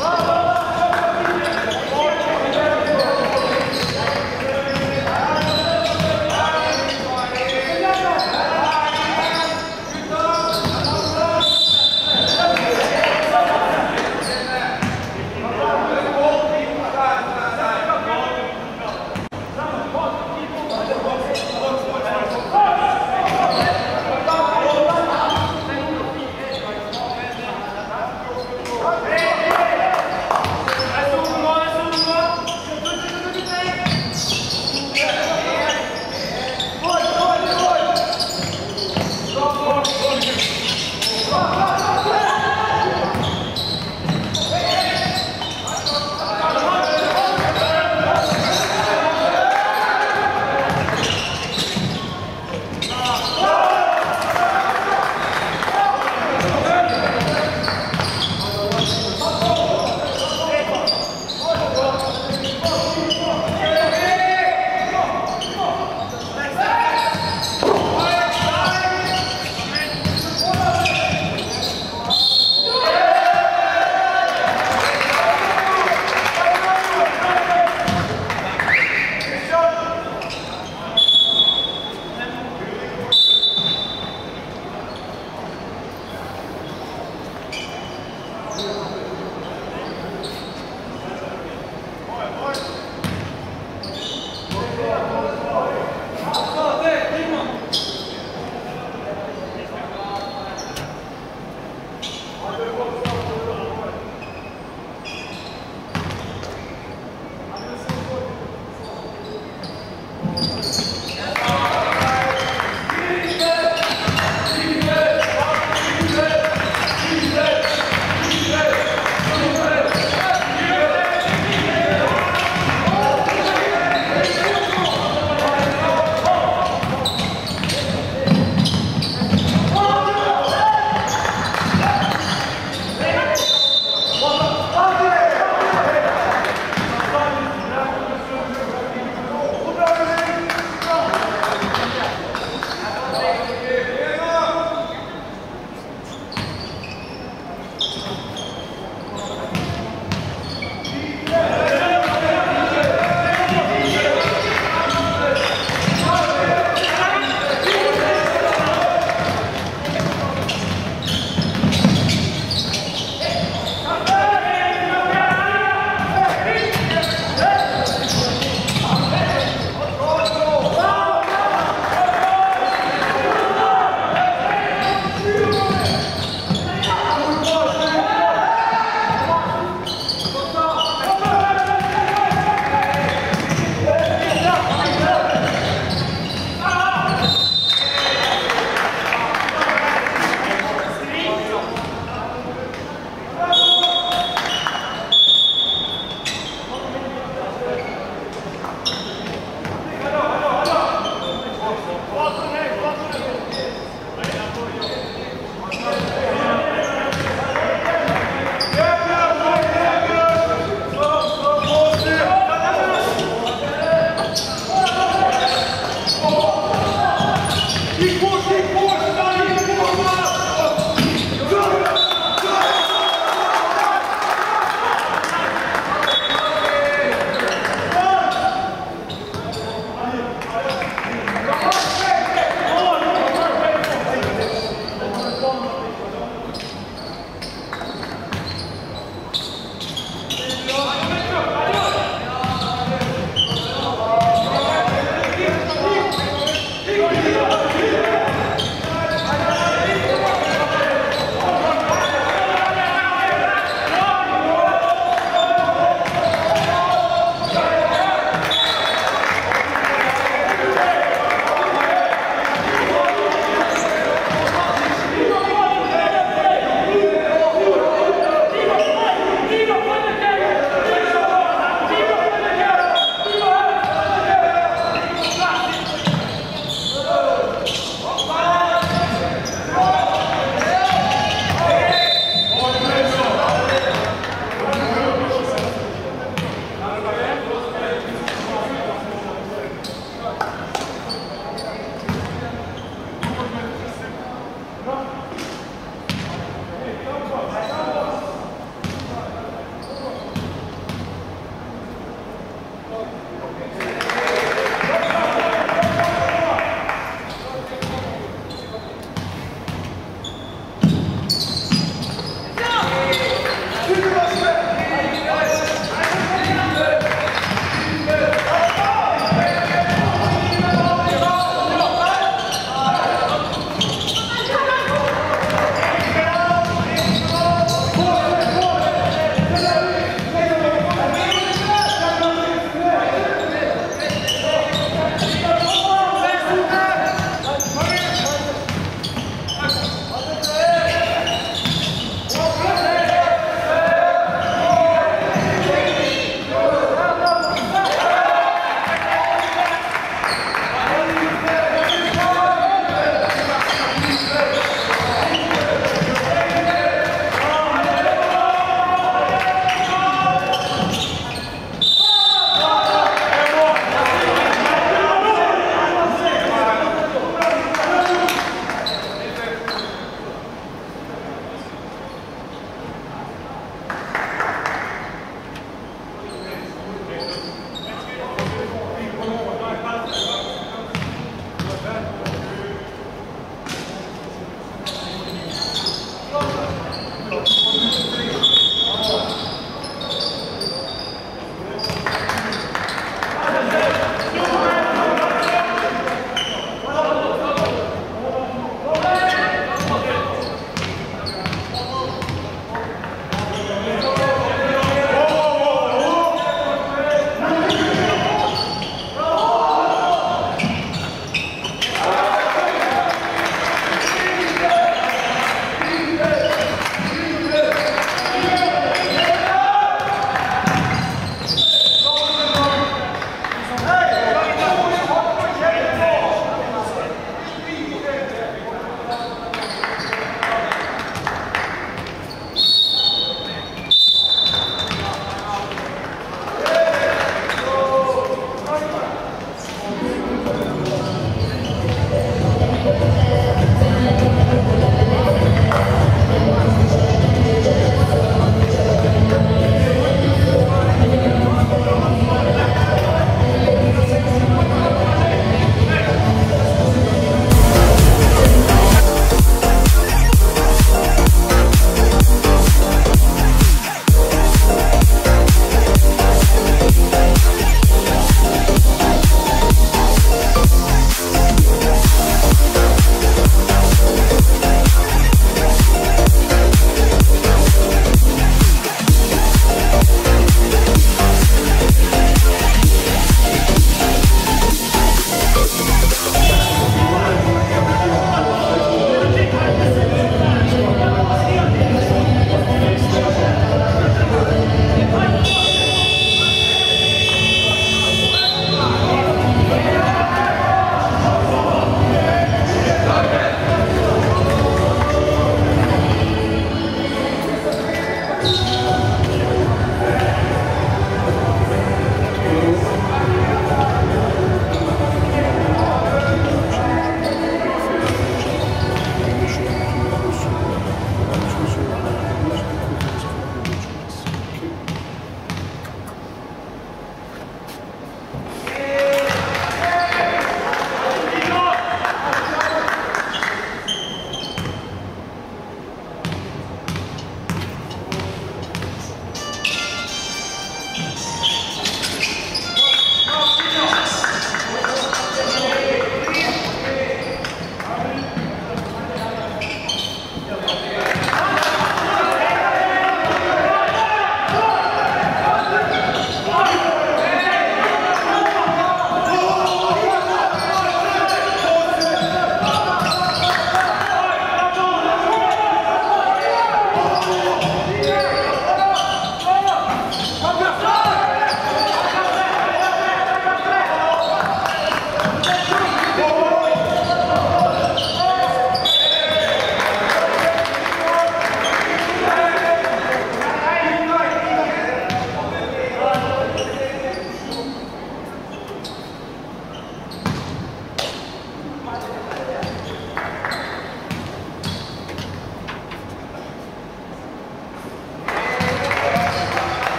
Bravo!